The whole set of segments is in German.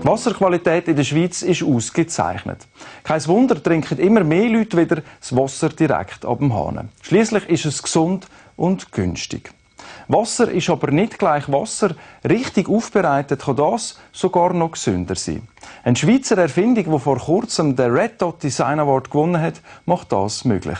Die Wasserqualität in der Schweiz ist ausgezeichnet. Kein Wunder, trinken immer mehr Leute wieder das Wasser direkt ab dem Hahn. Schließlich ist es gesund und günstig. Wasser ist aber nicht gleich Wasser. Richtig aufbereitet kann das sogar noch gesünder sein. Eine Schweizer Erfindung, die vor kurzem den Red Dot Design Award gewonnen hat, macht das möglich.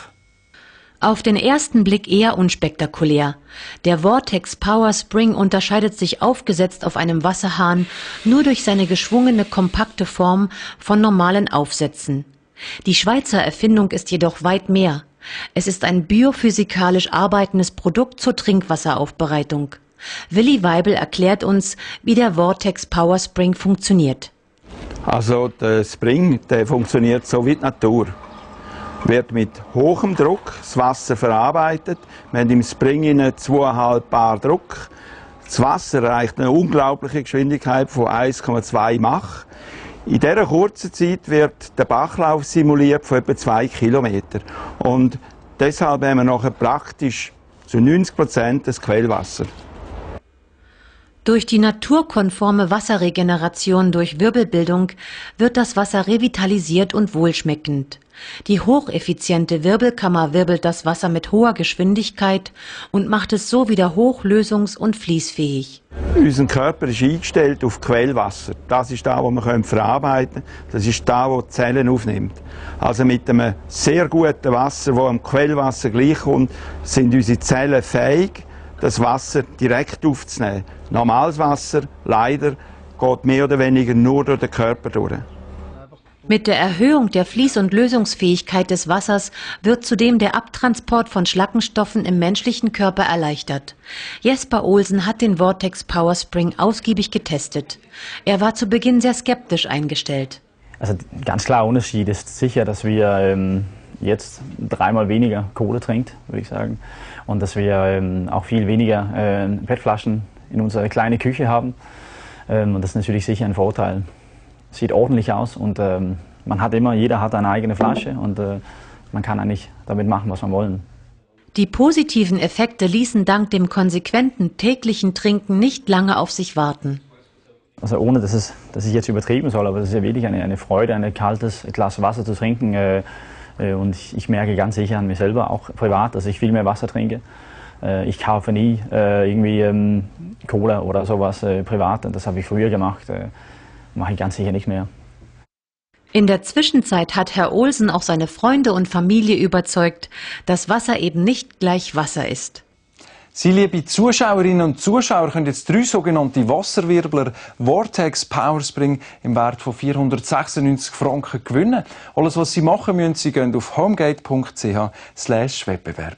Auf den ersten Blick eher unspektakulär. Der Vortex Power Spring unterscheidet sich aufgesetzt auf einem Wasserhahn nur durch seine geschwungene, kompakte Form von normalen Aufsätzen. Die Schweizer Erfindung ist jedoch weit mehr. Es ist ein biophysikalisch arbeitendes Produkt zur Trinkwasseraufbereitung. Willi Weibel erklärt uns, wie der Vortex Power Spring funktioniert. Also der Spring, der funktioniert so wie die Natur wird mit hohem Druck das Wasser verarbeitet. Wir haben im Spring 2,5 Bar Druck. Das Wasser erreicht eine unglaubliche Geschwindigkeit von 1,2 Mach. In dieser kurzen Zeit wird der Bachlauf simuliert von etwa 2 Kilometern. Und deshalb haben wir nachher praktisch zu 90 Prozent das Quellwasser. Durch die naturkonforme Wasserregeneration durch Wirbelbildung wird das Wasser revitalisiert und wohlschmeckend. Die hocheffiziente Wirbelkammer wirbelt das Wasser mit hoher Geschwindigkeit und macht es so wieder hochlösungs- und fließfähig. Unser Körper ist eingestellt auf Quellwasser. Das ist da, wo wir verarbeiten können. Das ist da, wo die Zellen aufnimmt. Also mit einem sehr guten Wasser, das am Quellwasser gleichkommt, sind unsere Zellen fähig, das Wasser direkt aufzunehmen. Normales Wasser, leider, geht mehr oder weniger nur durch den Körper durch. Mit der Erhöhung der Fließ- und Lösungsfähigkeit des Wassers wird zudem der Abtransport von Schlackenstoffen im menschlichen Körper erleichtert. Jesper Olsen hat den Vortex Power Spring ausgiebig getestet. Er war zu Beginn sehr skeptisch eingestellt. Also ganz klar Unterschied ist sicher, dass wir ähm, jetzt dreimal weniger Kohle trinkt, würde ich sagen. Und dass wir ähm, auch viel weniger äh, PET-Flaschen in unserer kleinen Küche haben. Ähm, und das ist natürlich sicher ein Vorteil. Sieht ordentlich aus und ähm, man hat immer, jeder hat eine eigene Flasche und äh, man kann eigentlich damit machen, was man wollen. Die positiven Effekte ließen dank dem konsequenten täglichen Trinken nicht lange auf sich warten. Also ohne, dass, es, dass ich jetzt übertrieben soll, aber es ist ja wirklich eine, eine Freude, ein kaltes Glas Wasser zu trinken. Äh, äh, und ich, ich, merke ganz sicher an mir selber, auch privat, dass ich viel mehr Wasser trinke. Äh, ich kaufe nie irgendwie ähm, Cola oder sowas privat. Das habe ich früher gemacht, mache ich ganz sicher nicht mehr. In der Zwischenzeit hat Herr Olsen auch seine Freunde und Familie überzeugt, dass Wasser eben nicht gleich Wasser ist. Sie, liebe Zuschauerinnen und Zuschauer, können jetzt drei sogenannte Wasserwirbler Vortex Powerspring im Wert von 496 Franken gewinnen. Alles, was Sie machen müssen, Sie gehen auf homegate.ch/wettbewerb.